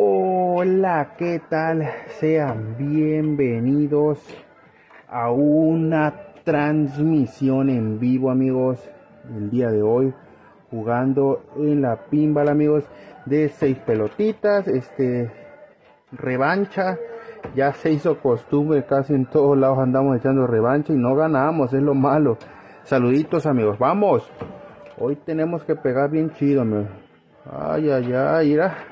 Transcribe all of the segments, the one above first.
Hola, ¿qué tal? Sean bienvenidos a una transmisión en vivo, amigos. El día de hoy jugando en la pinball, amigos, de seis pelotitas, este revancha. Ya se hizo costumbre, casi en todos lados andamos echando revancha y no ganamos, es lo malo. Saluditos, amigos, vamos. Hoy tenemos que pegar bien chido, amigos. Ay, ay, ay, mira.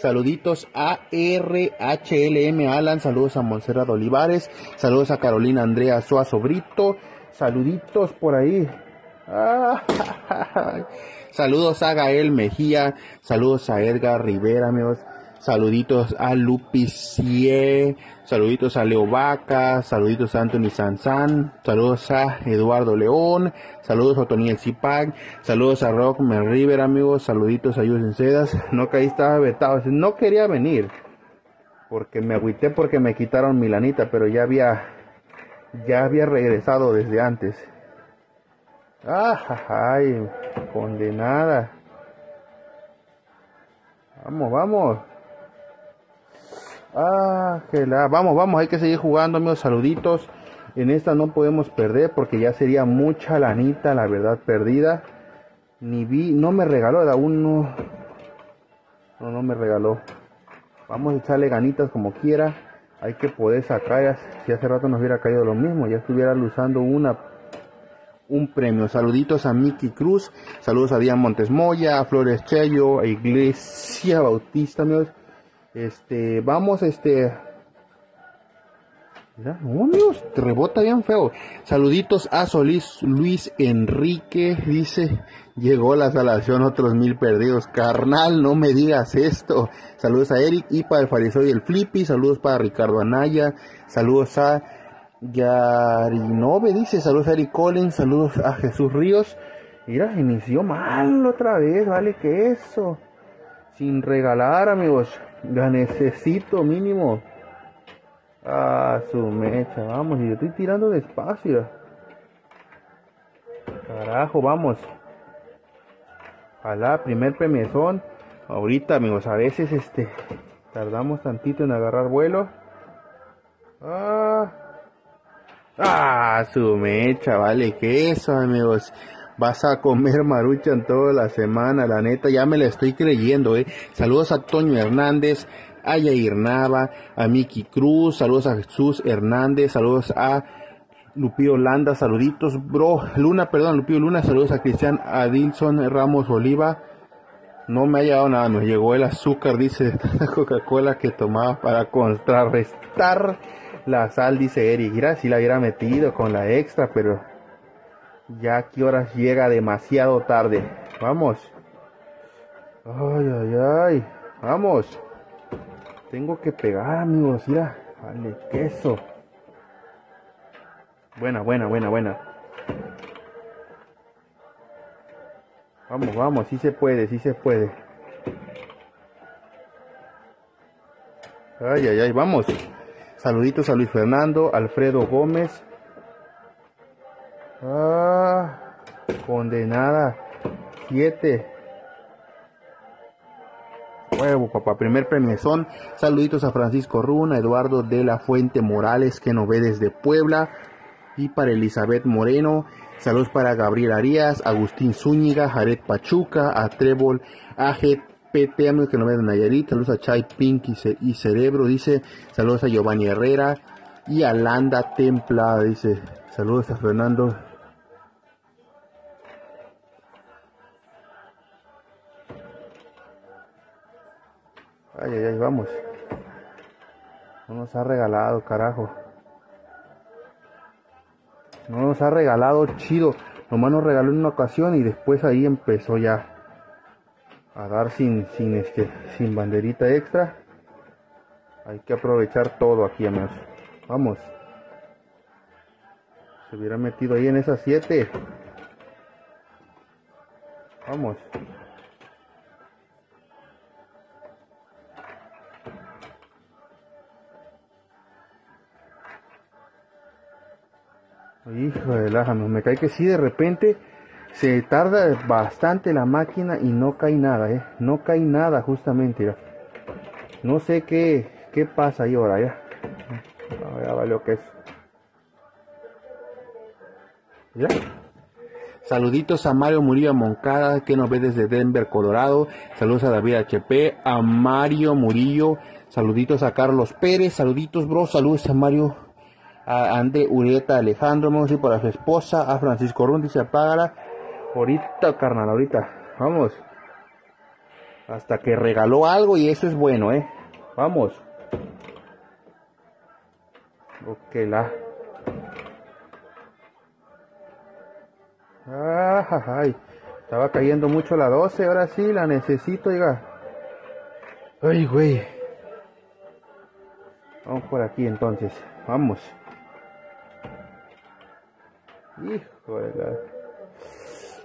Saluditos a RHLM Alan, saludos a Monserrat Olivares, saludos a Carolina Andrea Soa Sobrito, saluditos por ahí. Ah, saludos a Gael Mejía, saludos a Edgar Rivera, amigos. Saluditos a Lupicie, saluditos a Leo Vaca, saluditos a Anthony Sanzán, saludos a Eduardo León, saludos a Otoniel Zipac, saludos a Rockman River, amigos, saluditos a Yus Sedas. No que ahí estaba vetado, no quería venir, porque me agüité porque me quitaron Milanita, pero ya había, ya había regresado desde antes. Ah, ay, condenada. Vamos, vamos. Ah. Vamos, vamos, hay que seguir jugando, amigos. Saluditos. En esta no podemos perder porque ya sería mucha lanita, la verdad, perdida. Ni vi, no me regaló, aún no. No, no me regaló. Vamos a echarle ganitas como quiera. Hay que poder sacar. Si hace rato nos hubiera caído lo mismo, ya estuviera usando una un premio. Saluditos a Miki Cruz, saludos a Diana Montesmoya, a Flores Chello, a Iglesia Bautista, amigos. Este, vamos, este. Mira, no, rebota bien feo. Saluditos a Solís Luis Enrique, dice. Llegó la salación, otros mil perdidos. Carnal, no me digas esto. Saludos a Eric y para el fariseo y el Flippy. Saludos para Ricardo Anaya. Saludos a Yarinove, dice. Saludos a Eric Collins. Saludos a Jesús Ríos. Mira, inició mal otra vez, vale que eso. Sin regalar, amigos. La necesito mínimo. Ah, su mecha, vamos, y yo estoy tirando despacio. Carajo, vamos. A la primer premiezón. Ahorita, amigos, a veces este tardamos tantito en agarrar vuelo. Ah, ah su mecha, vale, que eso, amigos. Vas a comer maruchan toda la semana, la neta, ya me la estoy creyendo, eh. Saludos a Toño Hernández, a Yair Nava, a Miki Cruz, saludos a Jesús Hernández, saludos a Lupio Landa, saluditos, bro, Luna, perdón, Lupio Luna, saludos a Cristian Adilson Ramos Oliva. No me ha llegado nada, me llegó el azúcar, dice la Coca-Cola que tomaba para contrarrestar la sal, dice Eric. Mira, si la hubiera metido con la extra, pero ya que horas llega demasiado tarde. Vamos. Ay, ay, ay. Vamos. Tengo que pegar, amigos. Mira. Vale, queso. Buena, buena, buena, buena. Vamos, vamos. Sí se puede, sí se puede. Ay, ay, ay. Vamos. Saluditos a Luis Fernando, Alfredo Gómez. Ah, condenada. Siete. Huevo, papá. Primer premiezón. Saluditos a Francisco Runa, Eduardo de la Fuente Morales, que nos ve desde Puebla. Y para Elizabeth Moreno. Saludos para Gabriel Arias, Agustín Zúñiga, Jared Pachuca, a Trébol, a PT, amigos que nos ven de Nayarit. Saludos a Chai Pink y, Cerebro, dice. Saludos a Giovanni Herrera y a Landa Templa, dice. Saludos a Fernando Vamos. No nos ha regalado, carajo. No nos ha regalado chido. Nomás nos regaló en una ocasión y después ahí empezó ya a dar sin, sin este, sin banderita extra. Hay que aprovechar todo aquí, amigos. Vamos. Se hubiera metido ahí en esas siete. Vamos. Hijo de la me cae que sí, de repente se tarda bastante la máquina y no cae nada, ¿eh? No cae nada justamente, No sé qué, qué pasa ahí ahora ya. ya valió que es. ¿Ya? Saluditos a Mario Murillo Moncada, que nos ve desde Denver, Colorado. Saludos a David HP, a Mario Murillo. Saluditos a Carlos Pérez. Saluditos, bro. Saludos a Mario, a André Urieta Alejandro. Ir para su esposa, a Francisco Rundi. Se apágala. Ahorita, carnal, ahorita. Vamos. Hasta que regaló algo y eso es bueno, ¿eh? Vamos. Ok, la. Ah, ay, estaba cayendo mucho la 12, ahora sí la necesito, oiga. Ay, güey. Vamos por aquí entonces, vamos. Hijo de la...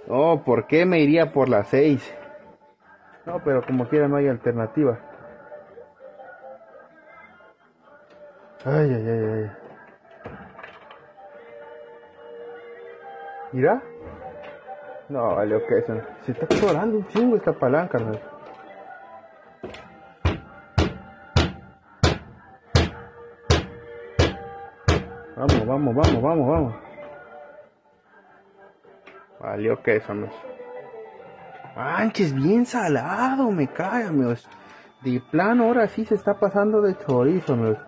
Oh, ¿por qué me iría por la 6? No, pero como quiera no hay alternativa. Ay, ay, ay, ay. Mira. No, vale, ok. Se está explorando un chingo esta palanca, ¿no? Vamos, vamos, vamos, vamos, vamos. Valió que eso, amigos. Manches, bien salado, me cae, amigos. De plano, ahora sí se está pasando de chorizo, amigos.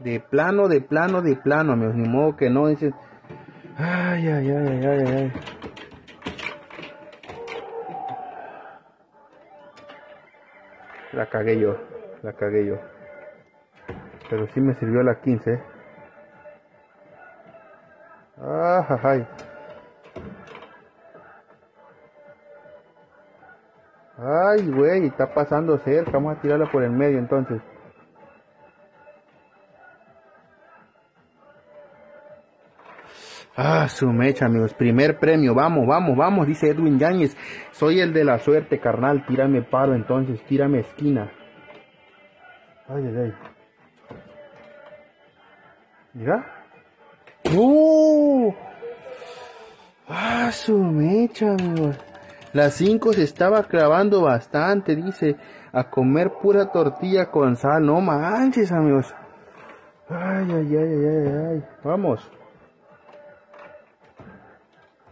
De plano, de plano, de plano, amigos. Ni modo que no, dice. Ay, ay, ay, ay, ay, ay. La cagué yo, la cagué yo. Pero sí me sirvió la 15. Ah, ay. Ay, güey, está pasando cerca. Vamos a tirarla por el medio entonces. Ah, su mecha, amigos. Primer premio. Vamos, vamos, vamos, dice Edwin Yáñez. Soy el de la suerte, carnal. Tírame paro entonces. Tírame esquina. Ay, ay, ay. Mira. ¡Uh! Ah, su mecha, amigos. Las 5 se estaba clavando bastante, dice. A comer pura tortilla con sal. No manches, amigos. Ay, ay, ay, ay, ay. Vamos.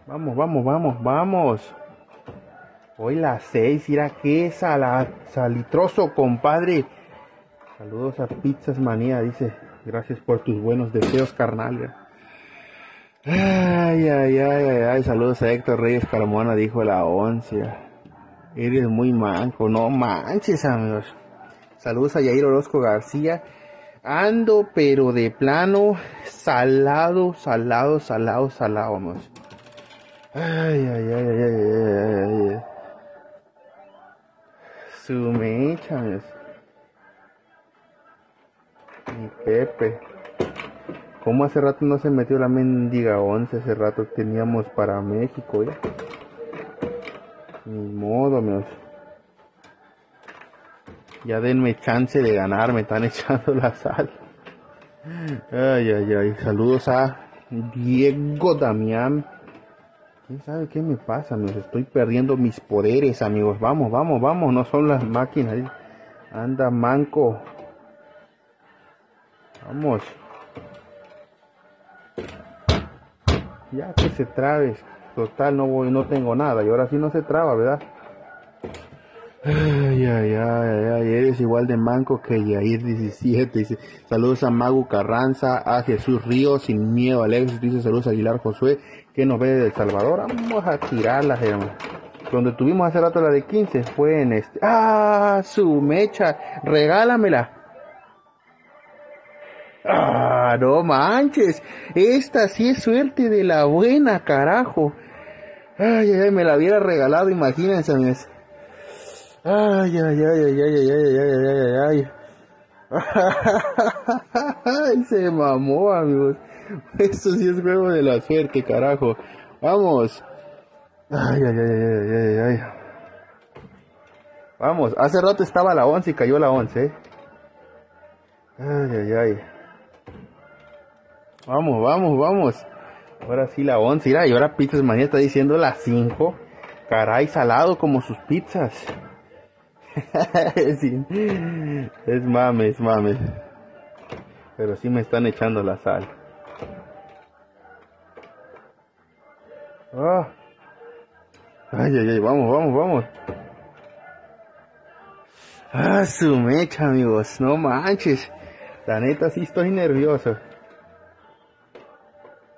Vamos, vamos, vamos, vamos. Hoy las seis, irá que salitroso, compadre. Saludos a Pizzas Manía, dice. Gracias por tus buenos deseos, carnal. Ay, ay, ay, ay, ay. Saludos a Héctor Reyes Carmona, dijo la once. Eres muy manco, no manches, amigos. Saludos a Yair Orozco García. Ando, pero de plano, salado, salado, salado, salado, amigos. Ay, ay, ay, ay, ay, ay, ay. Su mecha, Mi Pepe. ¿Cómo hace rato no se metió la mendiga 11? Hace rato teníamos para México, ya. Ni modo, amigos. Ya denme chance de ganar, me están echando la sal. Ay, ay, ay. Saludos a Diego Damián ¿Quién sabe qué me pasa, amigos? Estoy perdiendo mis poderes, amigos. Vamos, vamos, vamos. No son las máquinas. Anda, manco. Vamos. Ya que se trabe. Total, no voy, no tengo nada. Y ahora sí no se traba, ¿verdad? Ay, ay, ay, ay, eres igual de manco que Yair 17. Dice, saludos a Magu Carranza, a Jesús Ríos, sin miedo, Alex. Dice, saludos a Aguilar Josué, que nos ve de El Salvador. Vamos a tirarla, hermano. Donde tuvimos hace rato la de 15 fue en este. ¡Ah! Su mecha, regálamela. ¡Ah! No manches, esta sí es suerte de la buena, carajo. Ay, ay, ay, me la hubiera regalado, imagínense, amigos. Ay, ay, ay, ay, ay, ay, ay, ay, ay, ay. ay, se mamó, amigos. Esto sí es juego de la suerte, carajo. Vamos. Ay, ay, ay, ay, ay, ay. Vamos, hace rato estaba la 11 y cayó la 11. ¿eh? Ay, ay, ay. Vamos, vamos, vamos. Ahora sí la 11. Mira, y ahora Pizzas Manía está diciendo la 5. Caray, salado como sus pizzas. Es mame, es mame. Pero sí me están echando la sal. Ah. Ay, ay, ay, vamos, vamos, vamos. Ah, su mecha, amigos, no manches. La neta sí estoy nervioso.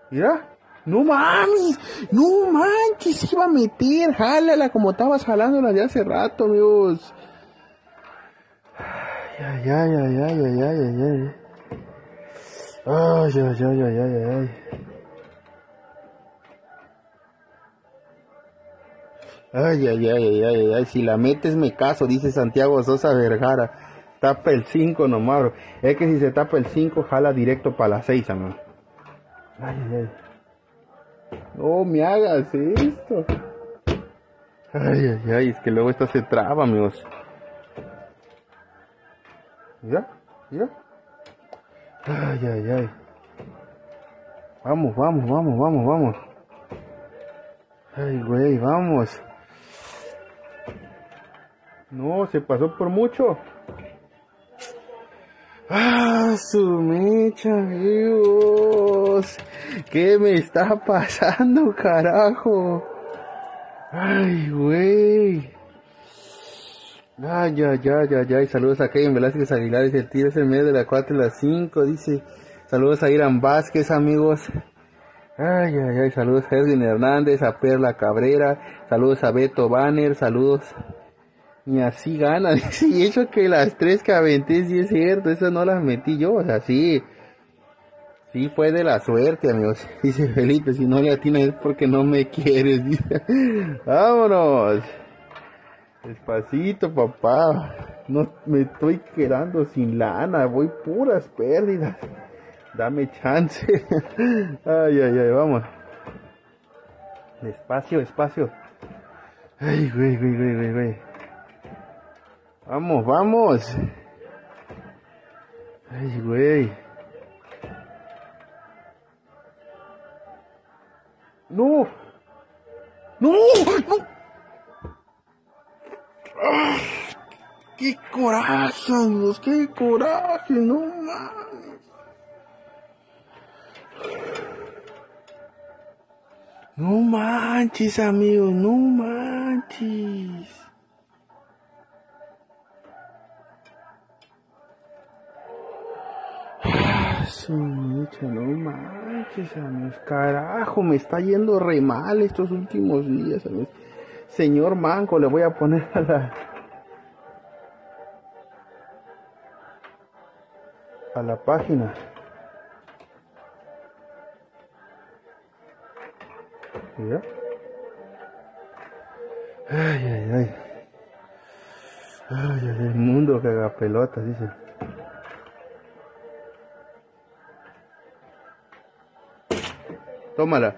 Mira, no mames, no manches, iba a meter, jálala como estabas jalándola de hace rato, amigos. Ay, ay, ay, ay, ay, ay, ay. Ay, ay, ay, ay, ay, ay. Ay, ay, ay, ay, ay, ay, si la metes me caso, dice Santiago Sosa Vergara. Tapa el 5 nomás, bro. Es que si se tapa el 5, jala directo para la 6, amigo. Ay, ay. No me hagas esto. Ay, ay, ay, es que luego esta se traba, amigos. Mira, mira. Ay, ay, ay. Vamos, vamos, vamos, vamos, vamos. Ay, güey, vamos. No, se pasó por mucho. Ah, su mecha, amigos. ¿Qué me está pasando, carajo? Ay, güey. Ay, ay, ay, ay, ay. Saludos a Kevin Velázquez Aguilar. Dice, el tiro es en medio de la 4 y la 5. Dice, saludos a Irán Vázquez, amigos. Ay, ay, ay. Saludos a Edwin Hernández, a Perla Cabrera. Saludos a Beto Banner. Saludos ni así gana. Y eso que las tres que aventé, sí es cierto, esas no las metí yo, o sea, sí. Sí fue de la suerte, amigos. Dice Felipe, si no le atinas es porque no me quieres. Vámonos. Despacito, papá. No me estoy quedando sin lana, voy puras pérdidas. Dame chance. Ay, ay, ay, vamos. Despacio, despacio. Ay, güey, güey, güey, güey, güey. Vamos, vamos. Ay, güey. No. No. No. ¡Ah! ¡Qué coraje, amigos! ¡Qué coraje! ¡No mames! No manches, amigos, no manches. No manches, amigos. Carajo, me está yendo re mal estos últimos días, amigos. Señor Manco, le voy a poner a la. a la página. ¿Ya? Ay, ay, ay. Ay, ay, el mundo que haga pelotas, dice. Tómala.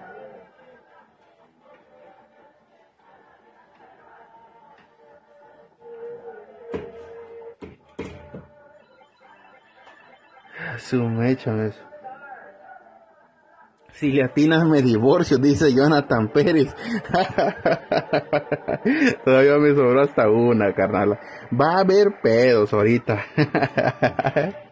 Su mecha, eso. Si le atinas me divorcio, dice Jonathan Pérez. Todavía me sobró hasta una, carnal. Va a haber pedos ahorita.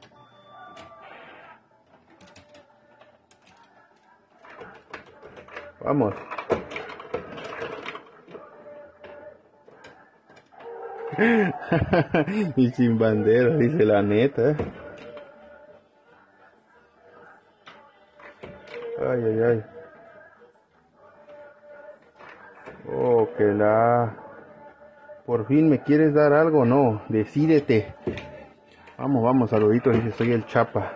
Vamos. y sin bandera, dice la neta. Ay, ay, ay. Oh, que la... Por fin me quieres dar algo, no. Decídete. Vamos, vamos, saluditos, dice, soy el Chapa.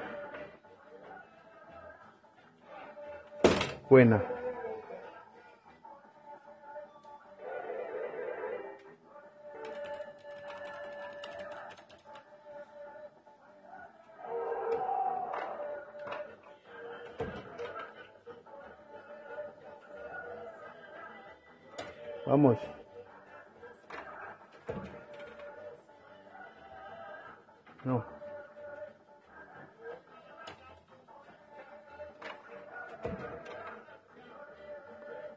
Buena. Vamos. No.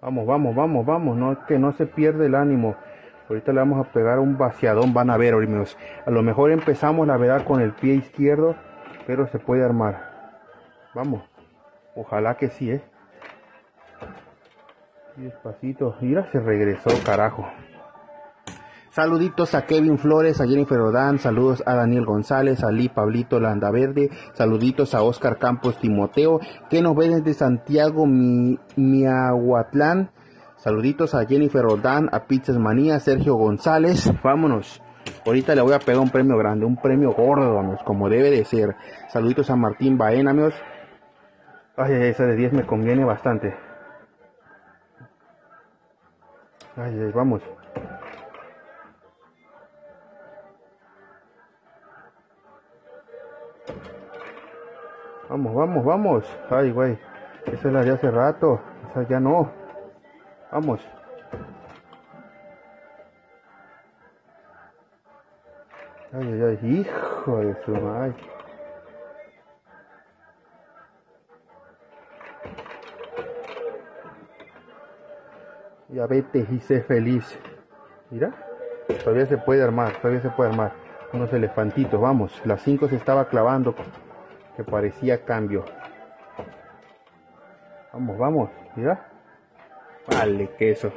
Vamos, vamos, vamos, vamos, no que no se pierde el ánimo. Ahorita le vamos a pegar un vaciadón, van a ver, amigos. A lo mejor empezamos la verdad con el pie izquierdo, pero se puede armar. Vamos. Ojalá que sí, ¿eh? Y despacito. Mira, se regresó, carajo. Saluditos a Kevin Flores, a Jennifer Rodán, saludos a Daniel González, a Lee Pablito Landaverde, saluditos a Oscar Campos Timoteo, que nos ven desde Santiago, Mi, Miahuatlán, saluditos a Jennifer Rodán, a Pizzas Manía, Sergio González, vámonos. Ahorita le voy a pegar un premio grande, un premio gordo, amigos, como debe de ser. Saluditos a Martín Baena, amigos. Ay, esa de 10 me conviene bastante. Ay, ay, vamos. Vamos, vamos, vamos. Ay, güey. Esa es la de hace rato. Esa ya no. Vamos. Ay, ay, ay. Hijo de su madre. Ya vete y sé feliz. Mira. Todavía se puede armar. Todavía se puede armar. Unos elefantitos. Vamos. Las 5 se estaba clavando que parecía cambio. Vamos, vamos, mira. Vale, queso.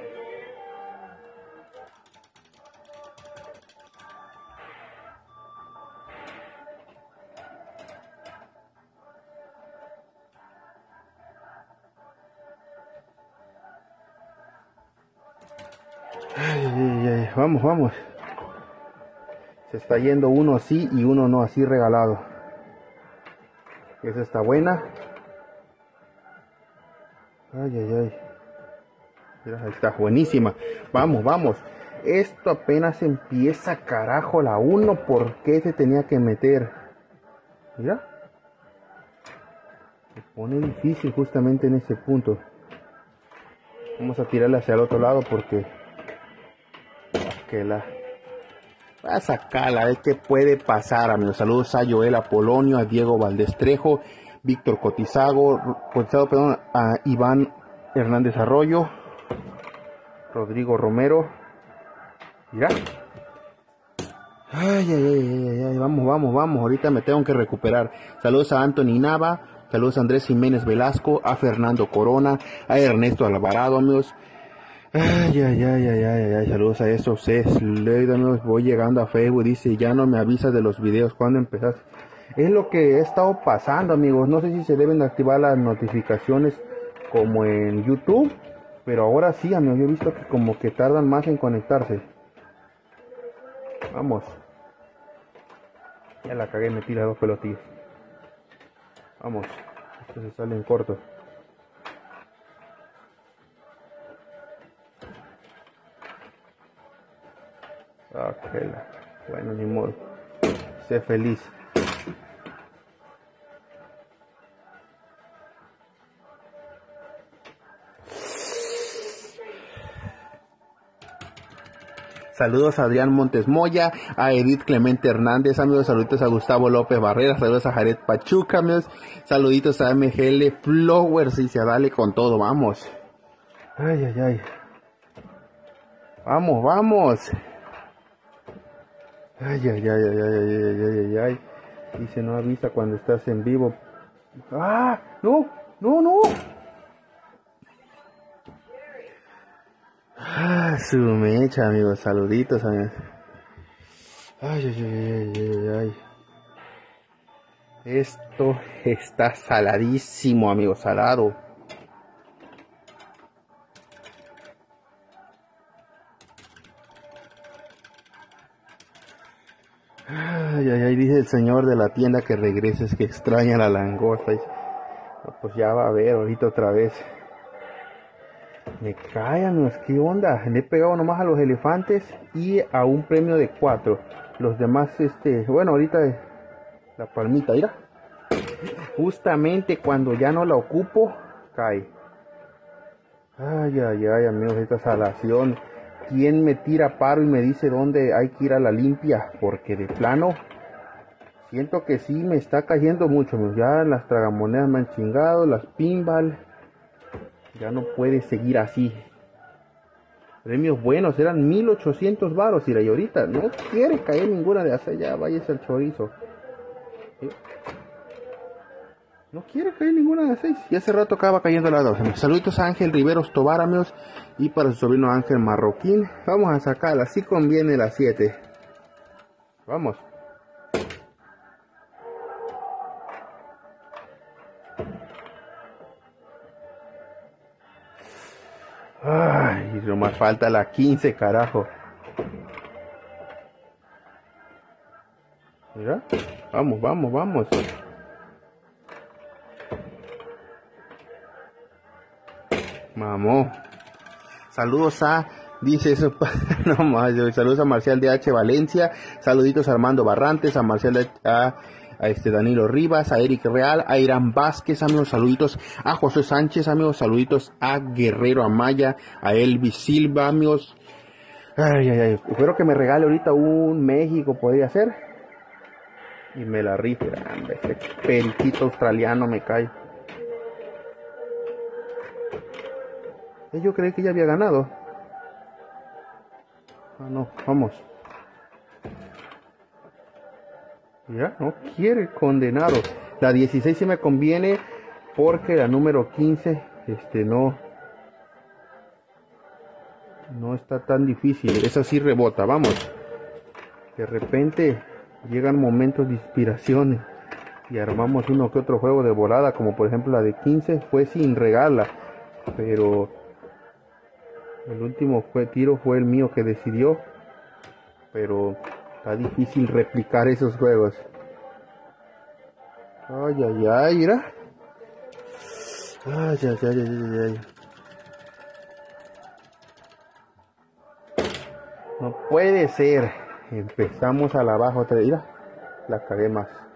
Vamos, vamos. Se está yendo uno así y uno no, así regalado. Esa está buena. Ay, ay, ay. Mira, está buenísima. Vamos, vamos. Esto apenas empieza, carajo, la 1. ¿Por qué se tenía que meter? Mira. Se pone difícil justamente en ese punto. Vamos a tirarla hacia el otro lado porque... Que la... Va a sacarla, a ver qué puede pasar, amigos. Saludos a Joel Apolonio, a Diego Valdestrejo, Víctor Cotizago, Cotizado, perdón, a Iván Hernández Arroyo, Rodrigo Romero. Mira. Ay, ay, ay, ay, vamos, vamos, vamos. Ahorita me tengo que recuperar. Saludos a Anthony Nava, saludos a Andrés Jiménez Velasco, a Fernando Corona, a Ernesto Alvarado, amigos. Ay, ay, ay, ay, ay, ay, saludos a esos amigos. Voy llegando a Facebook, dice, ya no me avisas de los videos cuando empezás. Es lo que he estado pasando, amigos. No sé si se deben activar las notificaciones como en YouTube, pero ahora sí, amigos. Yo he visto que como que tardan más en conectarse. Vamos. Ya la cagué, metí las dos pelotillas. Vamos. Esto se sale en corto. Bueno, ni modo. Sé feliz. Saludos a Adrián Montes Moya, a Edith Clemente Hernández, amigos, saluditos a Gustavo López Barrera, saludos a Jared Pachuca, amigos, saluditos a MGL Flowers y se dale con todo, vamos. Ay, ay, ay. Vamos, vamos. Ay, ay, ay, ay, ay, ay, ay, ay, ay. Dice, no avisa cuando estás en vivo. ¡Ah! ¡No! ¡No, no! Ah, su mecha, amigos. Saluditos, amigos. Ay, ay, ay, ay, ay, ay. Esto está saladísimo, amigos. Salado. Ay, ay, ay, dice el señor de la tienda que regreses, que extraña la langosta. pues ya va a ver ahorita otra vez. Me cae, amigos, ¿qué onda? Le he pegado nomás a los elefantes y a un premio de cuatro. Los demás, este, bueno, ahorita la palmita, mira. Justamente cuando ya no la ocupo, cae. Ay, ay, ay, amigos, esta salación quién me tira paro y me dice dónde hay que ir a la limpia, porque de plano siento que sí me está cayendo mucho. Ya las tragamonedas me han chingado, las pinball. Ya no puede seguir así. Premios buenos, eran 1800 varos. Y ahorita no quiere caer ninguna de esas. Ya váyase al chorizo. No quiere caer ninguna de seis. Y hace rato acaba cayendo la dos. Saludos a Ángel Riveros Tobar, amigos. Y para su sobrino Ángel Marroquín. Vamos a sacarla. Así conviene la 7. Vamos. Ay, más falta la 15, carajo. Mira, vamos, vamos, vamos. Vamos. Saludos a, dice eso, no más, saludos a Marcial de H. Valencia, saluditos a Armando Barrantes, a Marcial de, a, este Danilo Rivas, a Eric Real, a Irán Vázquez, amigos, saluditos a José Sánchez, amigos, saluditos a Guerrero Amaya, a Elvis Silva, amigos. Ay, ay, ay, espero que me regale ahorita un México, podría ser. Y me la rife, este periquito australiano me cae. Yo creí que ya había ganado. Ah, no, vamos. Ya, no quiere condenado. La 16 sí me conviene porque la número 15, este, no. No está tan difícil. Esa sí rebota, vamos. De repente llegan momentos de inspiración y armamos uno que otro juego de volada, como por ejemplo la de 15 fue sin regala, pero el último fue, tiro fue el mío que decidió. Pero está difícil replicar esos juegos. Ay, ay, ay, mira. Ay, ay, ay, ay, ay. No puede ser. Empezamos a la baja otra. Mira, la cagué más.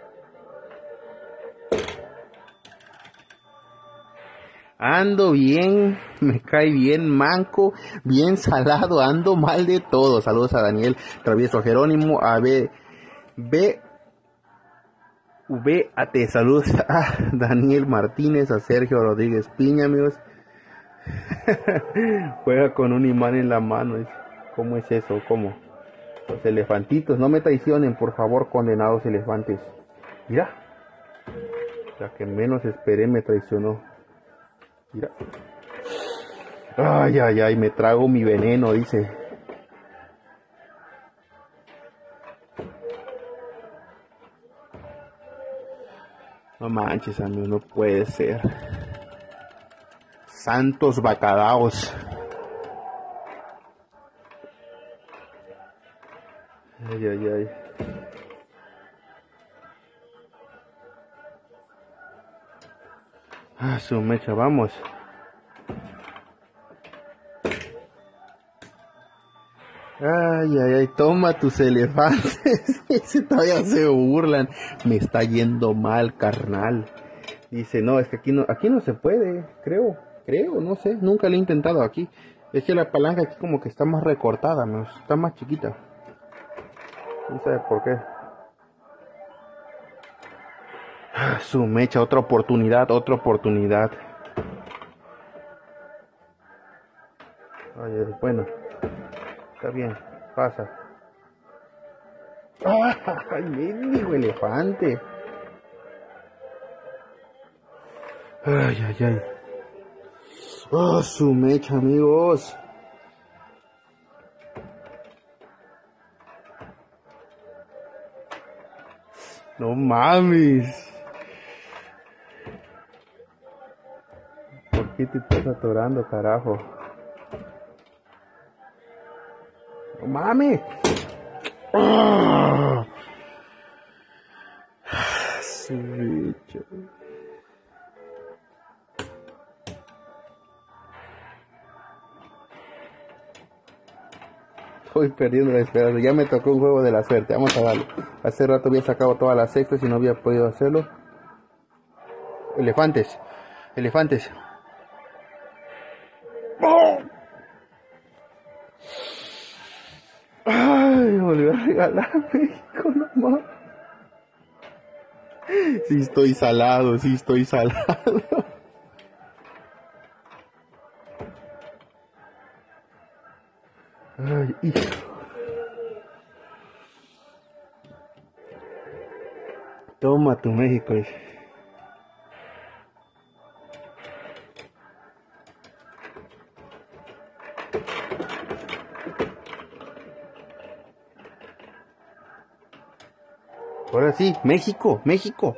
Ando bien, me cae bien manco, bien salado, ando mal de todo. Saludos a Daniel Travieso Jerónimo, a B, B, V, A, T. Saludos a Daniel Martínez, a Sergio Rodríguez Piña, amigos. Juega con un imán en la mano. ¿Cómo es eso? ¿Cómo? Los elefantitos, no me traicionen, por favor, condenados elefantes. Mira, la que menos esperé me traicionó. Mira. Ay, ay, ay, me trago mi veneno, dice. No manches, amigo, no puede ser. Santos bacadaos. Ay, ay, ay. Ah, su mecha, vamos. Ay, ay, ay, toma tus elefantes. Ese todavía se burlan. Me está yendo mal, carnal. Dice, no, es que aquí no, aquí no se puede, creo, creo, no sé, nunca lo he intentado aquí. Es que la palanca aquí como que está más recortada, está más chiquita. No sé por qué. Su mecha, otra oportunidad, otra oportunidad. Oye, bueno, está bien, pasa. ¡Ay, mendigo elefante! Ay, ay, ay. ¡Oh, su mecha, amigos! No mames. Qué te estás atorando, carajo? ¡No mames! ¡Oh! Su bicho. Estoy perdiendo la esperanza. Ya me tocó un juego de la suerte. Vamos a darle. Hace rato había sacado todas las sextas y no había podido hacerlo. Elefantes. Elefantes. Ay, volvió a regalar México nomás. Sí estoy salado, sí estoy salado. Toma tu México. México, México.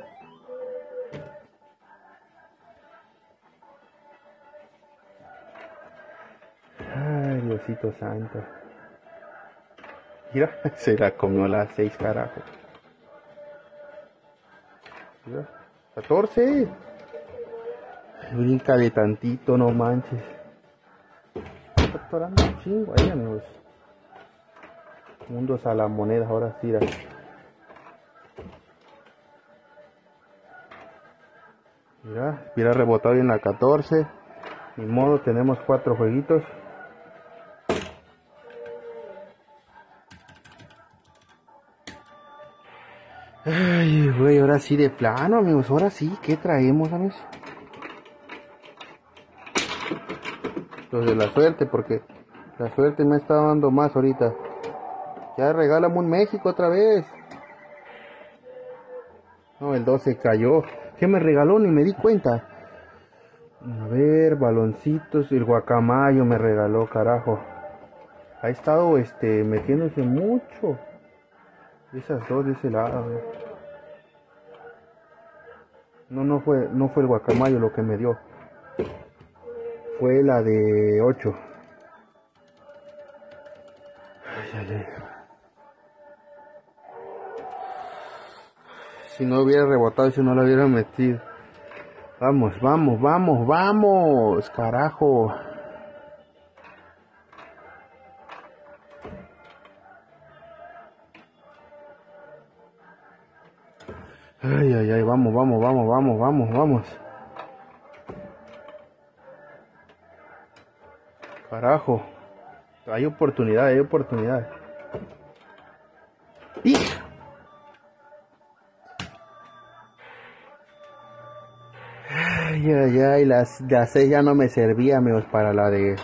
Ay, Diosito Santo. Mira, se la comió las seis carajos. Mira, 14. Brinca de tantito, no manches. Está chingo amigos. Mundos a la moneda, ahora sí. Hubiera rebotado en la 14. Ni modo, tenemos cuatro jueguitos. Ay, güey, ahora sí de plano, amigos. Ahora sí, ¿qué traemos, amigos? Los de la suerte, porque la suerte me está dando más ahorita. Ya regálame un México otra vez. No, el 12 cayó. ¿Qué me regaló? Ni me di cuenta. A ver, baloncitos. El guacamayo me regaló, carajo. Ha estado este metiéndose mucho. Esas dos de ese lado. No, no fue, no fue el guacamayo lo que me dio. Fue la de 8. Ay, ay, ay. Si no hubiera rebotado, si no lo hubiera metido. Vamos, vamos, vamos, vamos, carajo. Ay, ay, ay, vamos, vamos, vamos, vamos, vamos, vamos. Carajo. Hay oportunidad, hay oportunidad. Ay, ay, ay, las, las seis ya no me servía, amigos, para la de...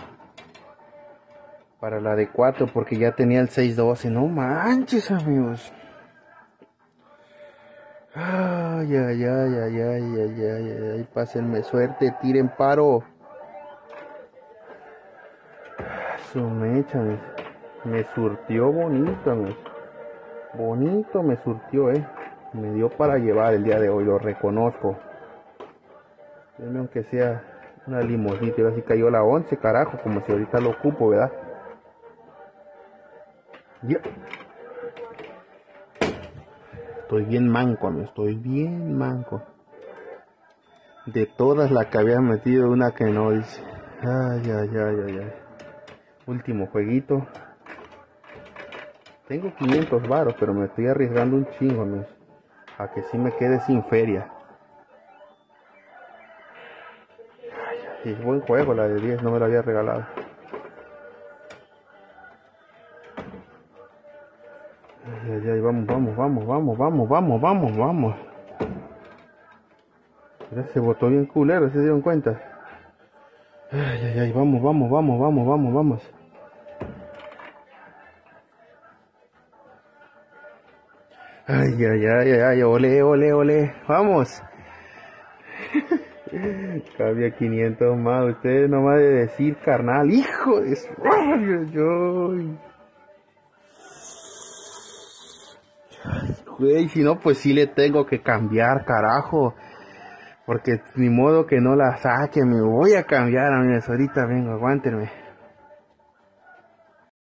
Para la de 4, porque ya tenía el 6-12. No manches, amigos. Ay, ay, ay, ay, ay, ay, ay, ay, pásenme suerte, tiren paro. Su mecha, me, me surtió bonito, amigos. Bonito me surtió, eh. Me dio para llevar el día de hoy, lo reconozco. Denme aunque sea una limosnita, y así cayó la 11, carajo, como si ahorita lo ocupo, ¿verdad? Ya. Estoy bien manco, amigo, estoy bien manco. De todas las que había metido, una que no dice. Ay, ay, ay, ay, ay. Último jueguito. Tengo 500 varos, pero me estoy arriesgando un chingo, amigos. A que sí me quede sin feria. Buen juego la de 10, no me la había regalado. Ay, ay, ay, vamos, vamos, vamos, vamos, vamos, vamos, vamos, vamos. Mira, se botó bien culero, ¿se dieron cuenta? Ay, ay, ay, vamos, vamos, vamos, vamos, vamos, vamos. Ay, ay, ay, ay, ole, ole, ole, vamos. Cabía 500 más. Ustedes nomás de decir, carnal, hijo de su... Ay, Güey, si no, pues sí le tengo que cambiar, carajo. Porque ni modo que no la saque, me voy a cambiar, amigos. Ahorita vengo, aguántenme.